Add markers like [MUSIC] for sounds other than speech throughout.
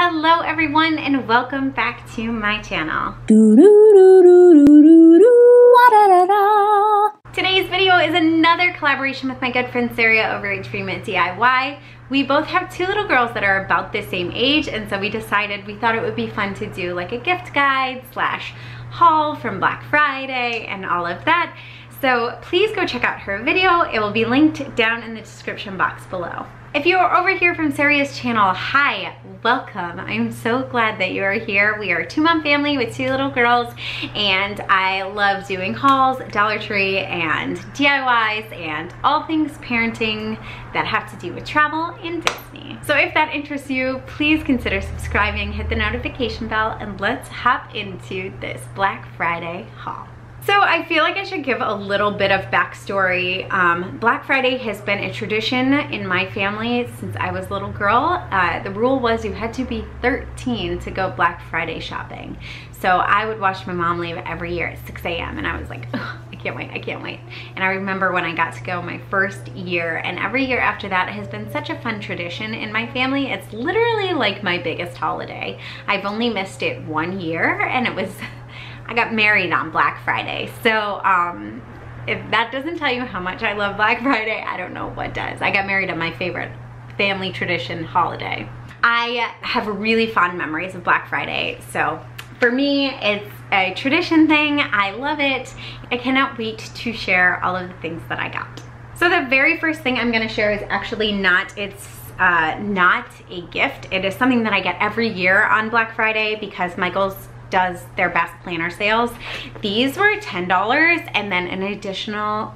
Hello everyone and welcome back to my channel. Today's video is another collaboration with my good friend Sarah over at Dream DIY. We both have two little girls that are about the same age and so we decided we thought it would be fun to do like a gift guide slash haul from Black Friday and all of that. So please go check out her video. It will be linked down in the description box below. If you are over here from Sariea's channel, hi, welcome. I'm so glad that you are here. We are a two mom family with two little girls and I love doing hauls, Dollar Tree and DIYs and all things parenting that have to do with travel and Disney. So if that interests you, please consider subscribing, hit the notification bell and let's hop into this Black Friday haul. So I feel like I should give a little bit of backstory. Um, Black Friday has been a tradition in my family since I was a little girl. Uh, the rule was you had to be 13 to go Black Friday shopping. So I would watch my mom leave every year at 6 a.m. and I was like, I can't wait, I can't wait. And I remember when I got to go my first year and every year after that has been such a fun tradition in my family. It's literally like my biggest holiday. I've only missed it one year and it was [LAUGHS] I got married on Black Friday. So um, if that doesn't tell you how much I love Black Friday, I don't know what does. I got married on my favorite family tradition holiday. I have really fond memories of Black Friday. So for me, it's a tradition thing. I love it. I cannot wait to share all of the things that I got. So the very first thing I'm gonna share is actually not, it's uh, not a gift. It is something that I get every year on Black Friday because Michael's does their best planner sales. These were $10 and then an additional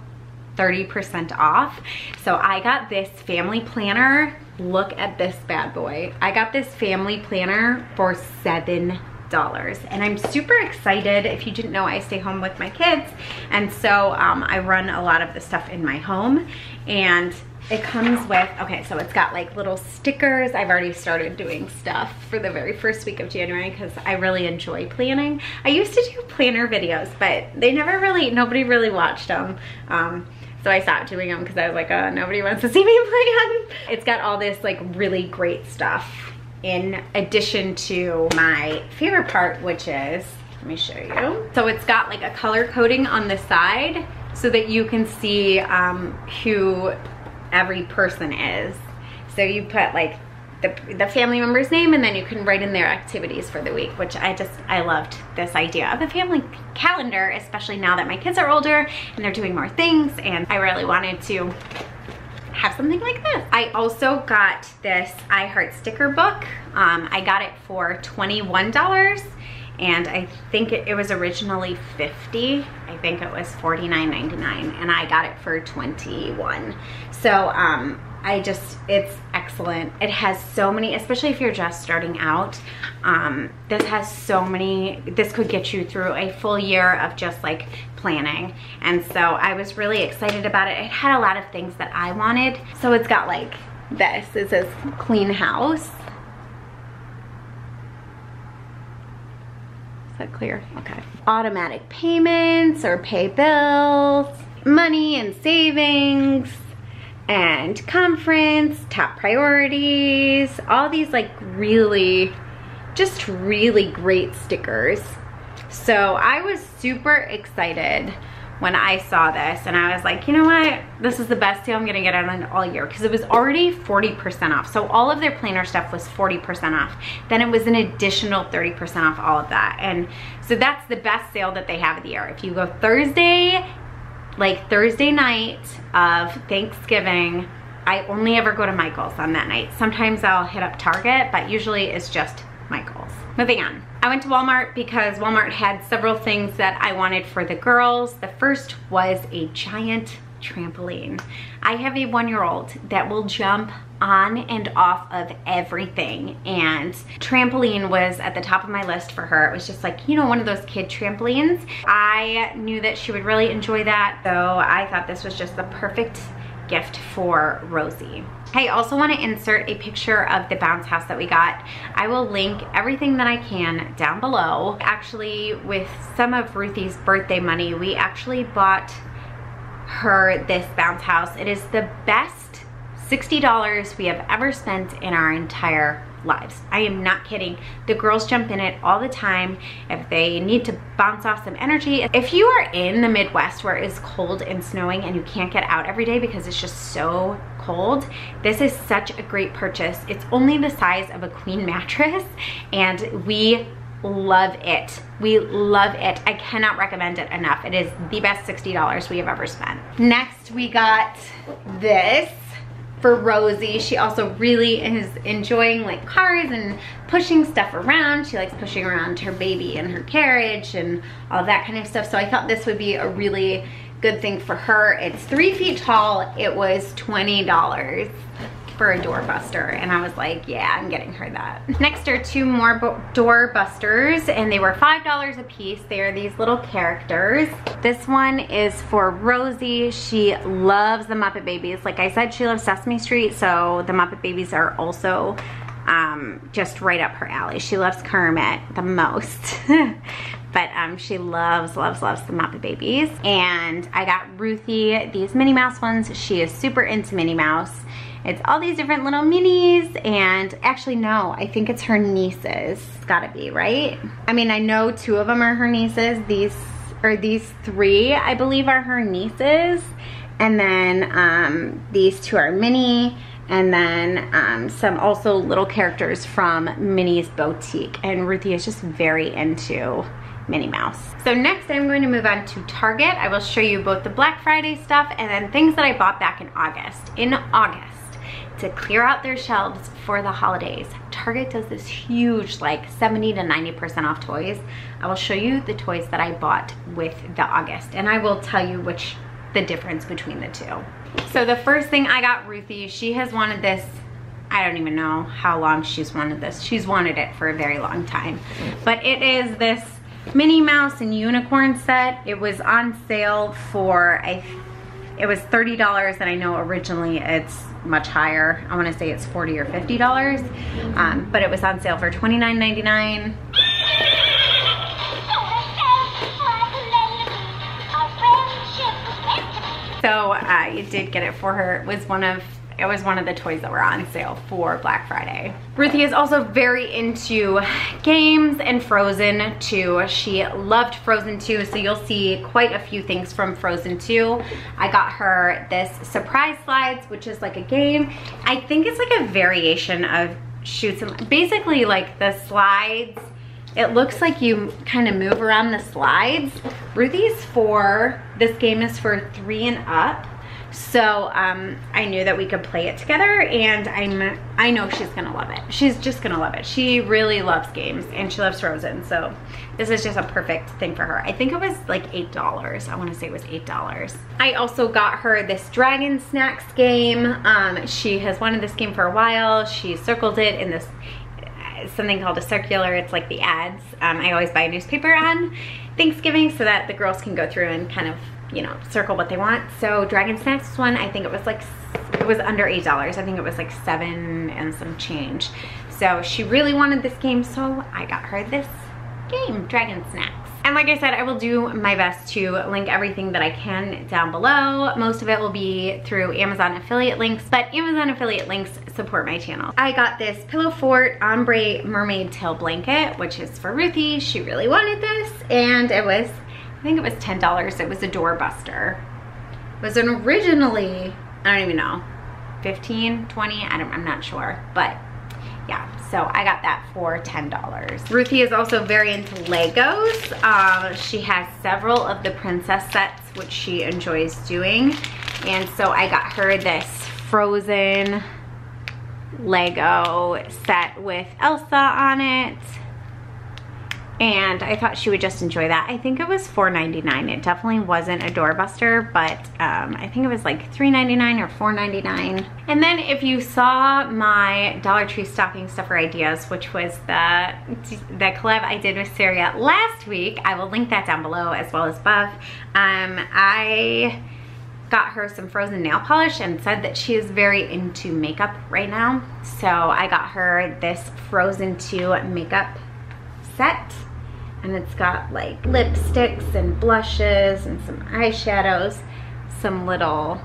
30% off. So I got this family planner. Look at this bad boy. I got this family planner for seven dollars and I'm super excited if you didn't know I stay home with my kids and so um, I run a lot of the stuff in my home and it comes with, okay, so it's got like little stickers. I've already started doing stuff for the very first week of January because I really enjoy planning. I used to do planner videos, but they never really, nobody really watched them. Um, so I stopped doing them because I was like, oh, nobody wants to [LAUGHS] see me plan. It's got all this like really great stuff in addition to my favorite part, which is, let me show you. So it's got like a color coding on the side so that you can see um, who every person is. So you put like the, the family member's name and then you can write in their activities for the week, which I just, I loved this idea of a family calendar, especially now that my kids are older and they're doing more things and I really wanted to have something like this. I also got this I Heart sticker book. Um, I got it for $21 and I think it, it was originally 50 I think it was $49.99 and I got it for 21 so um, I just, it's excellent. It has so many, especially if you're just starting out, um, this has so many, this could get you through a full year of just like planning. And so I was really excited about it. It had a lot of things that I wanted. So it's got like this, it says clean house. Clear? Okay. Automatic payments or pay bills, money and savings, and conference, top priorities, all these like really, just really great stickers. So I was super excited when I saw this and I was like, you know what? This is the best deal I'm gonna get on all year because it was already 40% off. So all of their planner stuff was 40% off. Then it was an additional 30% off all of that. And so that's the best sale that they have of the year. If you go Thursday like Thursday night of Thanksgiving, I only ever go to Michael's on that night. Sometimes I'll hit up Target, but usually it's just Michael's. Moving on. I went to Walmart because Walmart had several things that I wanted for the girls. The first was a giant trampoline. I have a one-year-old that will jump on and off of everything and trampoline was at the top of my list for her. It was just like, you know, one of those kid trampolines. I knew that she would really enjoy that, so I thought this was just the perfect gift for Rosie. I also want to insert a picture of the bounce house that we got. I will link everything that I can down below. Actually, with some of Ruthie's birthday money, we actually bought her this bounce house. It is the best $60 we have ever spent in our entire lives. I am not kidding. The girls jump in it all the time. If they need to bounce off some energy. If you are in the Midwest where it is cold and snowing and you can't get out every day because it's just so cold, this is such a great purchase. It's only the size of a queen [LAUGHS] mattress and we love it. We love it. I cannot recommend it enough. It is the best $60 we have ever spent. Next, we got this for Rosie. She also really is enjoying like cars and pushing stuff around. She likes pushing around her baby in her carriage and all that kind of stuff. So I thought this would be a really good thing for her. It's three feet tall. It was $20 for a doorbuster and I was like, yeah, I'm getting her that. [LAUGHS] Next are two more doorbusters and they were $5 a piece. They are these little characters. This one is for Rosie. She loves the Muppet Babies. Like I said, she loves Sesame Street, so the Muppet Babies are also um, just right up her alley. She loves Kermit the most. [LAUGHS] but um, she loves, loves, loves the Muppet Babies. And I got Ruthie these Minnie Mouse ones. She is super into Minnie Mouse. It's all these different little minis and actually no, I think it's her nieces. It's gotta be, right? I mean, I know two of them are her nieces. These, or these three, I believe are her nieces. And then um, these two are Minnie and then um, some also little characters from Minnie's Boutique. And Ruthie is just very into Minnie Mouse. So next I'm going to move on to Target. I will show you both the Black Friday stuff and then things that I bought back in August. In August, to clear out their shelves for the holidays. Target does this huge like 70 to 90% off toys. I will show you the toys that I bought with the August and I will tell you which the difference between the two. So the first thing I got Ruthie, she has wanted this I don't even know how long she's wanted this. She's wanted it for a very long time. But it is this Minnie Mouse and Unicorn set. It was on sale for, I, it was $30 and I know originally it's much higher. I wanna say it's 40 or $50, um, but it was on sale for $29.99. So uh, I did get it for her. It was one of it was one of the toys that were on sale for Black Friday. Ruthie is also very into games and Frozen 2. She loved Frozen 2, so you'll see quite a few things from Frozen 2. I got her this Surprise Slides, which is like a game. I think it's like a variation of Chutes and basically like the slides it looks like you kind of move around the slides. Ruthie's for, this game is for three and up. So um, I knew that we could play it together and I'm, I know she's gonna love it. She's just gonna love it. She really loves games and she loves Frozen. So this is just a perfect thing for her. I think it was like $8. I wanna say it was $8. I also got her this Dragon Snacks game. Um, she has wanted this game for a while. She circled it in this something called a circular. It's like the ads. Um, I always buy a newspaper on Thanksgiving so that the girls can go through and kind of you know, circle what they want. So Dragon Snacks one, I think it was like, it was under $8. I think it was like seven and some change. So she really wanted this game, so I got her this game, Dragon Snacks. And like I said, I will do my best to link everything that I can down below. Most of it will be through Amazon affiliate links, but Amazon affiliate links support my channel. I got this Pillow Fort Ombre Mermaid Tail Blanket, which is for Ruthie. She really wanted this, and it was I think it was $10. It was a doorbuster. It was an originally, I don't even know, 15, 20, I don't, I'm not sure. But yeah, so I got that for $10. Ruthie is also very into Legos. Um, she has several of the princess sets, which she enjoys doing. And so I got her this Frozen Lego set with Elsa on it and I thought she would just enjoy that. I think it was $4.99. It definitely wasn't a doorbuster, but um, I think it was like $3.99 or $4.99. And then if you saw my Dollar Tree stocking stuffer ideas, which was the, the collab I did with Sariea last week, I will link that down below as well as above. Um, I got her some frozen nail polish and said that she is very into makeup right now. So I got her this Frozen 2 makeup set and it's got like lipsticks and blushes and some eyeshadows, some little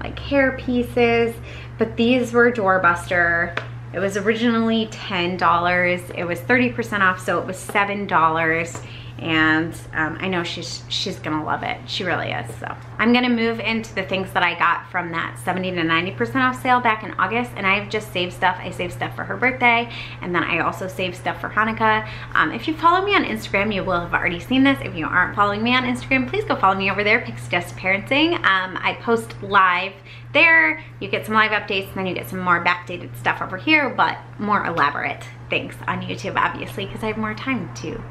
like hair pieces, but these were doorbuster. It was originally $10. It was 30% off, so it was $7 and um, I know she's she's gonna love it. She really is. So I'm gonna move into the things that I got from that 70 to 90% off sale back in August, and I've just saved stuff. I saved stuff for her birthday, and then I also saved stuff for Hanukkah. Um, if you follow me on Instagram, you will have already seen this. If you aren't following me on Instagram, please go follow me over there, Pixie Dust Parenting. Um, I post live there. You get some live updates, and then you get some more backdated stuff over here, but more elaborate things on YouTube, obviously, because I have more time to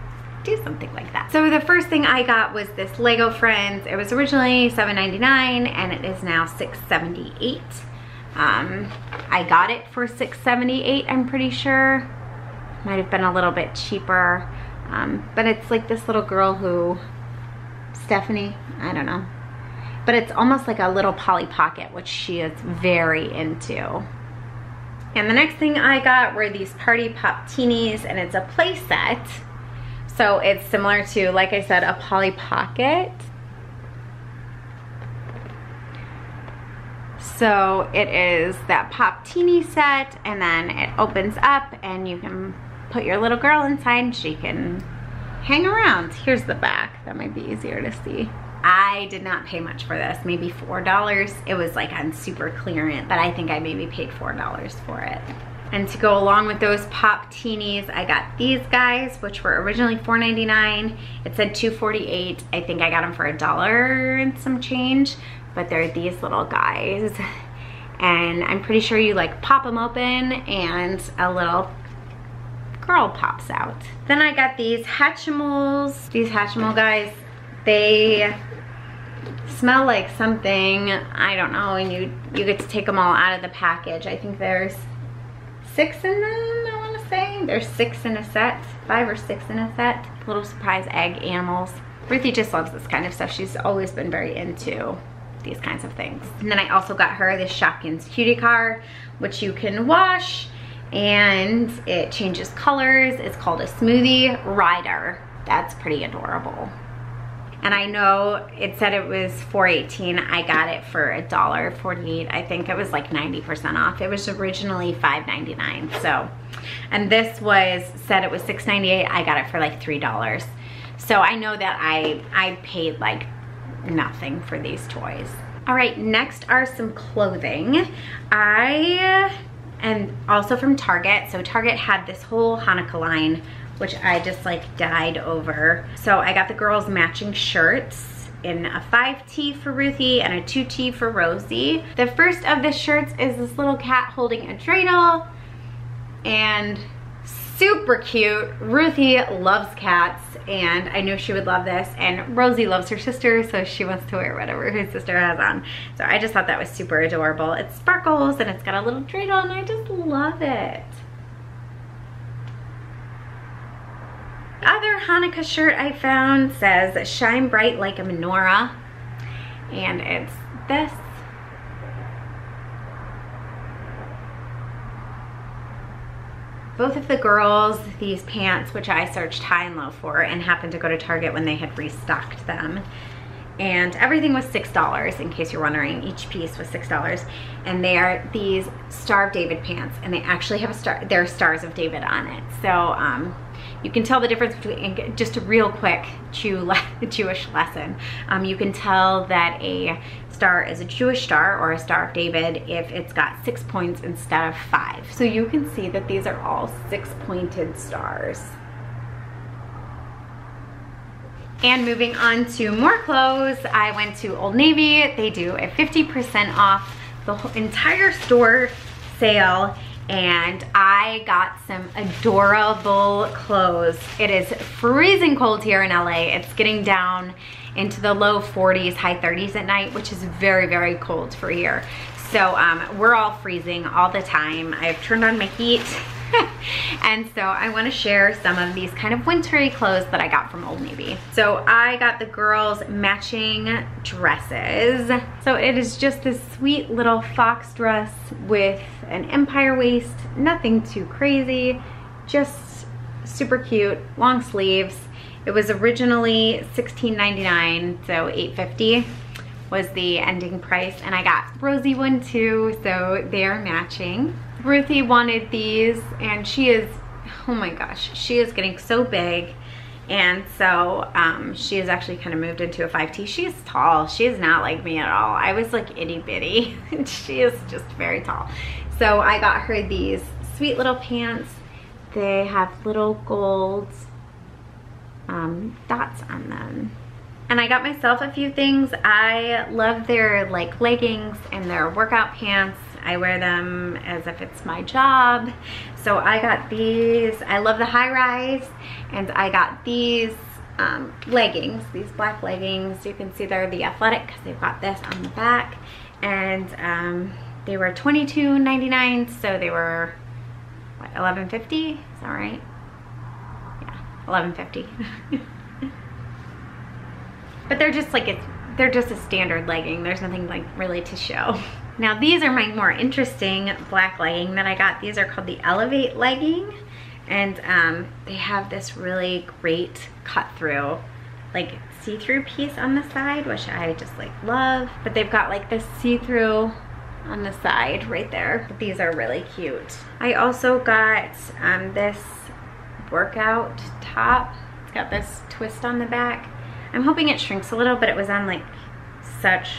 do something like that. So the first thing I got was this Lego Friends. It was originally $7.99 and it is now $6.78. Um, I got it for $6.78, I'm pretty sure. Might have been a little bit cheaper. Um, but it's like this little girl who, Stephanie, I don't know. But it's almost like a little Polly Pocket, which she is very into. And the next thing I got were these Party Popteenies, and it's a play set. So it's similar to, like I said, a Polly Pocket. So it is that Popteeny set and then it opens up and you can put your little girl inside and she can hang around. Here's the back, that might be easier to see. I did not pay much for this, maybe $4. It was like on super clearance, but I think I maybe paid $4 for it. And to go along with those Popteenies, I got these guys, which were originally $4.99. It said $2.48. I think I got them for a dollar and some change, but they're these little guys. [LAUGHS] And I'm pretty sure you like pop them open and a little girl pops out. Then I got these Hatchimals. These Hatchimal guys, they smell like something, I don't know, and you, you get to take them all out of the package. I think there's six in them, I want to say. There's six in a set, five or six in a set. Little surprise egg animals. Ruthie just loves this kind of stuff. She's always been very into these kinds of things. And then I also got her this Shopkins Cutie Car, which you can wash and it changes colors. It's called a Smoothie Rider. That's pretty adorable. And I know it said it was 418. I got it for a dollar 48. I think it was like 90% off. It was originally 5.99. So, and this was said it was 6.98. I got it for like $3. So I know that I I paid like nothing for these toys. All right, next are some clothing. I and also from Target. So Target had this whole Hanukkah line which I just like died over. So I got the girls matching shirts in a 5T for Ruthie and a 2T for Rosie. The first of the shirts is this little cat holding a dreidel and super cute. Ruthie loves cats and I knew she would love this and Rosie loves her sister so she wants to wear whatever her sister has on. So I just thought that was super adorable. It sparkles and it's got a little dreidel and I just love it. Other Hanukkah shirt I found says shine bright like a menorah and it's this. Both of the girls these pants which I searched high and low for and happened to go to Target when they had restocked them and everything was six dollars in case you're wondering. Each piece was six dollars and they are these star of David pants and they actually have a star there are stars of David on it. So um, you can tell the difference between, just a real quick [LAUGHS] Jewish lesson. Um, you can tell that a star is a Jewish star or a Star of David if it's got six points instead of five. So you can see that these are all six pointed stars. And moving on to more clothes, I went to Old Navy. They do a 50% off the entire store sale and I got some adorable clothes. It is freezing cold here in LA. It's getting down into the low 40s, high 30s at night, which is very, very cold for here. So um, we're all freezing all the time. I've turned on my heat [LAUGHS] and so I wanna share some of these kind of wintry clothes that I got from Old Navy. So I got the girls matching dresses. So it is just this sweet little fox dress with an empire waist, nothing too crazy, just super cute, long sleeves. It was originally $16.99, so $8.50 was the ending price and I got Rosie one too, so they are matching. Ruthie wanted these and she is, oh my gosh, she is getting so big. And so um, she has actually kind of moved into a 5T. She is tall. She is not like me at all. I was like itty bitty. [LAUGHS] she is just very tall. So I got her these sweet little pants. They have little gold um, dots on them. And I got myself a few things. I love their like leggings and their workout pants. I wear them as if it's my job. So I got these. I love the high rise and I got these um, leggings, these black leggings. You can see they're the athletic because they've got this on the back. And um, they were $22.99, so they were, what, $11.50? Is that right? Yeah, $11.50. [LAUGHS] but they're just like, it's, they're just a standard legging. There's nothing like really to show. [LAUGHS] Now these are my more interesting black legging that I got. These are called the Elevate legging and um, they have this really great cut through like see-through piece on the side which I just like love but they've got like this see-through on the side right there but these are really cute I also got um, this workout top it's got this twist on the back I'm hoping it shrinks a little but it was on like such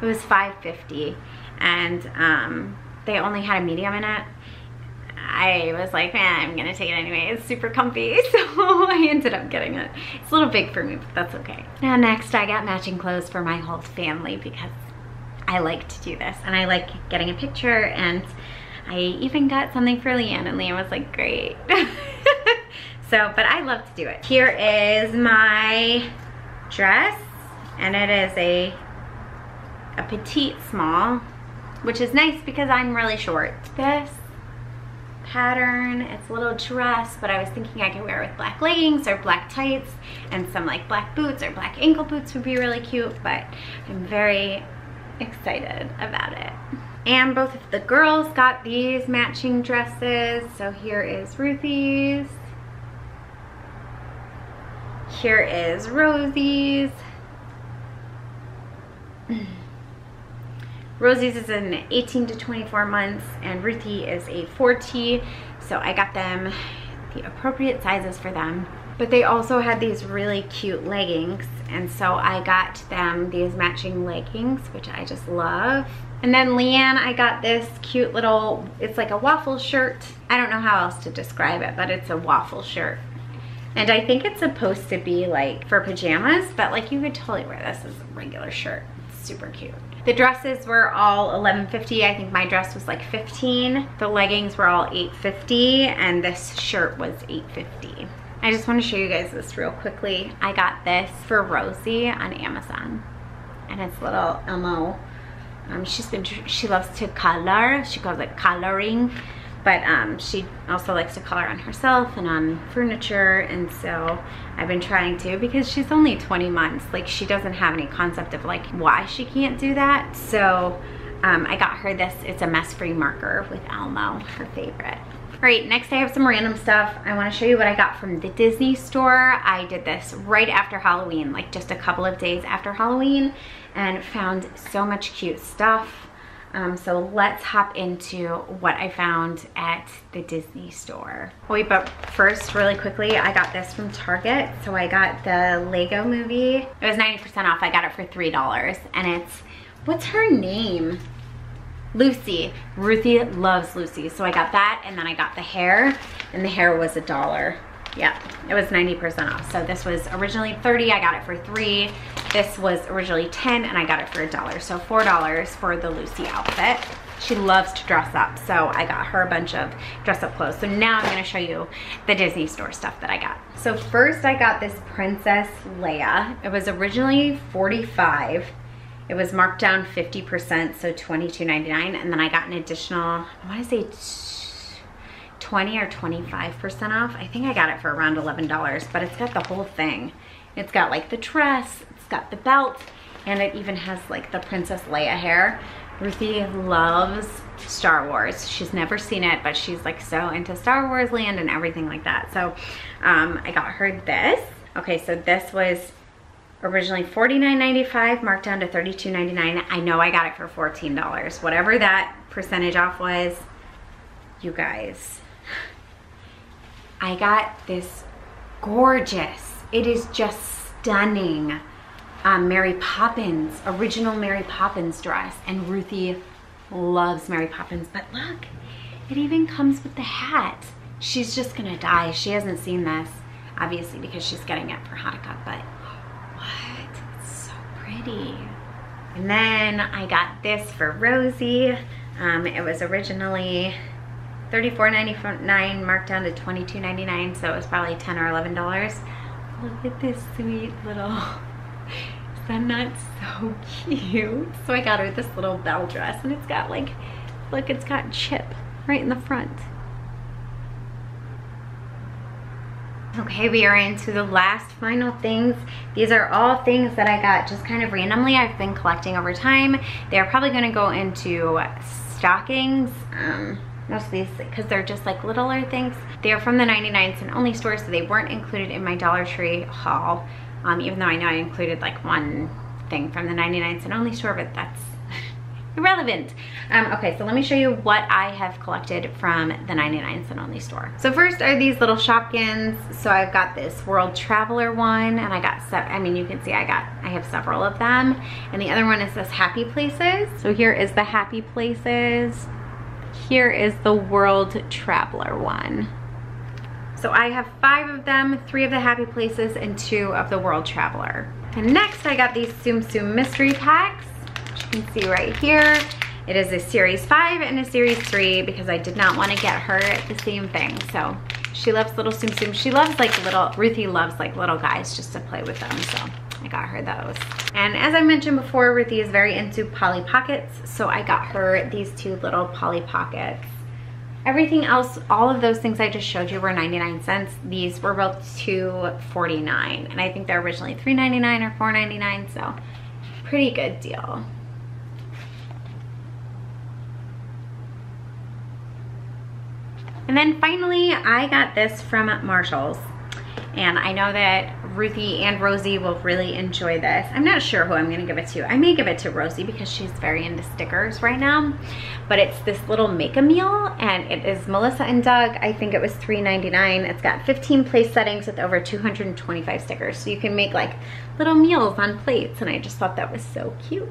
it was 550 and um, they only had a medium in it I was like, man, I'm gonna take it anyway. It's super comfy, [LAUGHS] so I ended up getting it. It's a little big for me, but that's okay. Now next, I got matching clothes for my whole family because I like to do this and I like getting a picture and I even got something for Leanne and Leanne was like, great. [LAUGHS] so, but I love to do it. Here is my dress and it is a, a petite small, which is nice because I'm really short. This pattern. It's a little dress, but I was thinking I could wear it with black leggings or black tights and some like black boots or black ankle boots would be really cute, but I'm very excited about it. And both of the girls got these matching dresses. So here is Ruthie's. Here is Rosie's. [CLEARS THROAT] Rosie's is an 18 to 24 months and Ruthie is a 4T. So I got them the appropriate sizes for them. But they also had these really cute leggings. And so I got them these matching leggings, which I just love. And then Leanne, I got this cute little, it's like a waffle shirt. I don't know how else to describe it, but it's a waffle shirt. And I think it's supposed to be like for pajamas, but like you could totally wear this as a regular shirt. It's super cute. The dresses were all $11.50. I think my dress was like 15. The leggings were all $8.50 and this shirt was $8.50. I just want to show you guys this real quickly. I got this for Rosie on Amazon and it's little Elmo. Um, she's been, she loves to color. She calls it coloring but um, she also likes to color on herself and on furniture and so I've been trying to because she's only 20 months like she doesn't have any concept of like why she can't do that so um, I got her this it's a mess free marker with Elmo her favorite all right, next I have some random stuff. I wanna show you what I got from the Disney store. I did this right after Halloween, like just a couple of days after Halloween and found so much cute stuff. Um, so let's hop into what I found at the Disney store. Wait, but first, really quickly, I got this from Target. So I got the Lego movie. It was 90% off. I got it for $3. And it's, what's her name? Lucy. Ruthie loves Lucy. So I got that and then I got the hair and the hair was a dollar. Yeah, it was 90% off. So this was originally 30, I got it for three. This was originally 10 and I got it for a dollar. So $4 for the Lucy outfit. She loves to dress up, so I got her a bunch of dress up clothes. So now I'm gonna show you the Disney store stuff that I got. So first I got this Princess Leia. It was originally 45. It was marked down 50%, so $22.99. And then I got an additional, I wanna say 20 or 25% off. I think I got it for around $11, but it's got the whole thing. It's got like the dress, it's got the belt, and it even has like the Princess Leia hair. Ruthie loves Star Wars. She's never seen it, but she's like so into Star Wars land and everything like that. So um, I got her this. Okay, so this was originally $49.95, marked down to $32.99. I know I got it for $14. Whatever that percentage off was, you guys, I got this gorgeous, it is just stunning um, Mary Poppins, original Mary Poppins dress. And Ruthie loves Mary Poppins, but look, it even comes with the hat. She's just gonna die. She hasn't seen this, obviously because she's getting it for Hanukkah, but what? It's so pretty. And then I got this for Rosie. Um, it was originally $34.99 marked down to $22.99, so it was probably 10 or $11. Look at this sweet little, [LAUGHS] is that so cute? So I got her this little Belle dress and it's got like, look, it's got chip right in the front. Okay, we are into the last final things. These are all things that I got just kind of randomly. I've been collecting over time. They're probably gonna go into stockings. Um, most of these because they're just like littler things. They're from the 99 cent only store, so they weren't included in my Dollar Tree haul. Um, even though I know I included like one thing from the 99 cent only store, but that's [LAUGHS] irrelevant. Um, okay, so let me show you what I have collected from the 99 cent only store. So first are these little Shopkins. So I've got this World Traveler one and I got, I mean, you can see I got, I have several of them. And the other one is this Happy Places. So here is the Happy Places. Here is the World Traveler one. So I have five of them, three of the Happy Places and two of the World Traveler. And next I got these Tsum Tsum mystery packs you can see right here. It is a series five and a series three because I did not want to get her the same thing. So she loves little Tsum Tsum. She loves like little, Ruthie loves like little guys just to play with them. So I got her those. And as I mentioned before, Ruthie is very into Polly Pockets. So I got her these two little Polly Pockets. Everything else, all of those things I just showed you were 99 cents. These were both 2.49, and I think they're originally 3.99 or 4.99, so pretty good deal. And then finally, I got this from Marshall's. And I know that Ruthie and Rosie will really enjoy this. I'm not sure who I'm gonna give it to. I may give it to Rosie because she's very into stickers right now. But it's this little make-a-meal and it is Melissa and Doug. I think it was $3.99. It's got 15 place settings with over 225 stickers. So you can make like little meals on plates and I just thought that was so cute.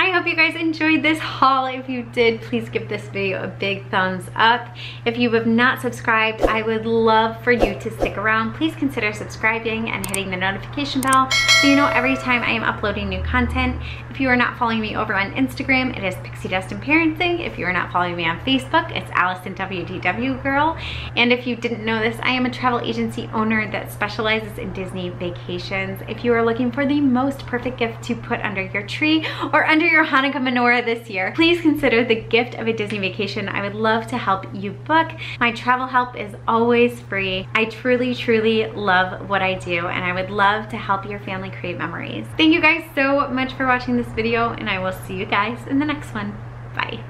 I hope you guys enjoyed this haul. If you did, please give this video a big thumbs up. If you have not subscribed, I would love for you to stick around. Please consider subscribing and hitting the notification bell so you know every time I am uploading new content. If you are not following me over on Instagram, it is Pixie Dust Parenting. If you are not following me on Facebook, it's Allison WDW Girl. And if you didn't know this, I am a travel agency owner that specializes in Disney vacations. If you are looking for the most perfect gift to put under your tree or under your Hanukkah menorah this year, please consider the gift of a Disney vacation. I would love to help you book. My travel help is always free. I truly, truly love what I do and I would love to help your family create memories. Thank you guys so much for watching this video and I will see you guys in the next one. Bye.